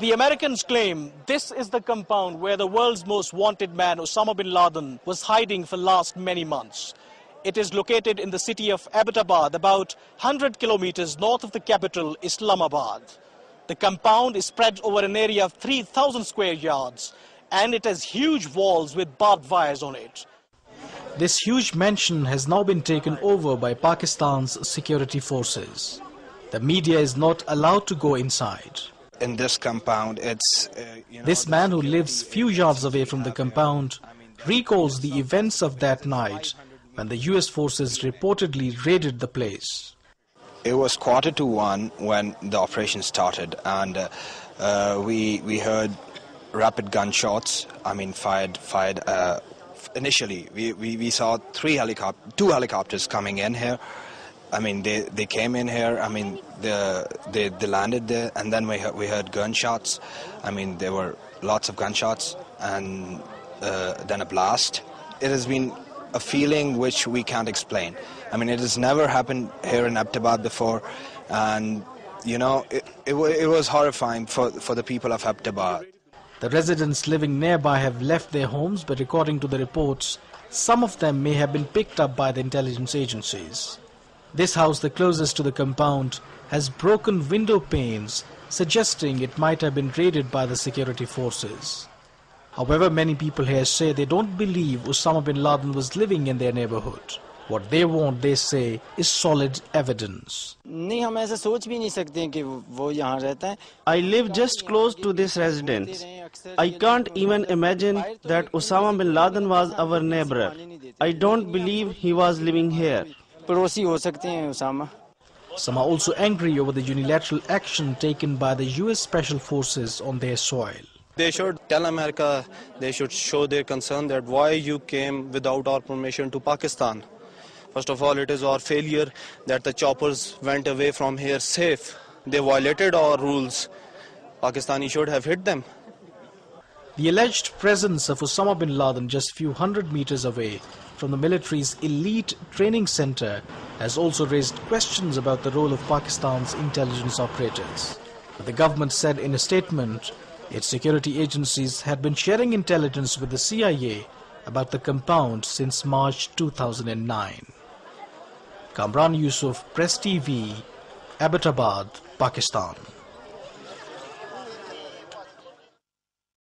The Americans claim this is the compound where the world's most wanted man, Osama bin Laden, was hiding for the last many months. It is located in the city of Abbottabad, about 100 kilometers north of the capital, Islamabad. The compound is spread over an area of 3,000 square yards and it has huge walls with barbed wires on it. This huge mansion has now been taken over by Pakistan's security forces. The media is not allowed to go inside. In this compound, it's... Uh, you know, this man who lives few yards away from the compound recalls the events of that night when the US forces reportedly raided the place. It was quarter to one when the operation started and uh, uh, we, we heard rapid gunshots, I mean fired, fired uh, initially. We, we, we saw three helicopters, two helicopters coming in here. I mean, they, they came in here, I mean, the, they, they landed there and then we heard, we heard gunshots. I mean, there were lots of gunshots and uh, then a blast. It has been a feeling which we can't explain. I mean, it has never happened here in Abbottabad before, and you know, it, it, it was horrifying for, for the people of Abbottabad. The residents living nearby have left their homes, but according to the reports, some of them may have been picked up by the intelligence agencies. This house, the closest to the compound, has broken window panes, suggesting it might have been raided by the security forces. However, many people here say they don't believe Osama bin Laden was living in their neighborhood. What they want, they say, is solid evidence. I live just close to this residence. I can't even imagine that Osama bin Laden was our neighbor. I don't believe he was living here. پڑوسی ہو سکتے ہیں Osama. Some are also angry over the unilateral action taken by the U S special forces on their soil they should tell America they should show their concern that why you came without our permission to Pakistan first of all it is our failure that the choppers went away from here safe they violated our rules Pakistani should have hit them The alleged presence of Osama bin Laden just a few hundred meters away from the military's elite training center has also raised questions about the role of Pakistan's intelligence operators. The government said in a statement its security agencies had been sharing intelligence with the CIA about the compound since March 2009. Kamran Yusuf, Press TV, Abbottabad, Pakistan.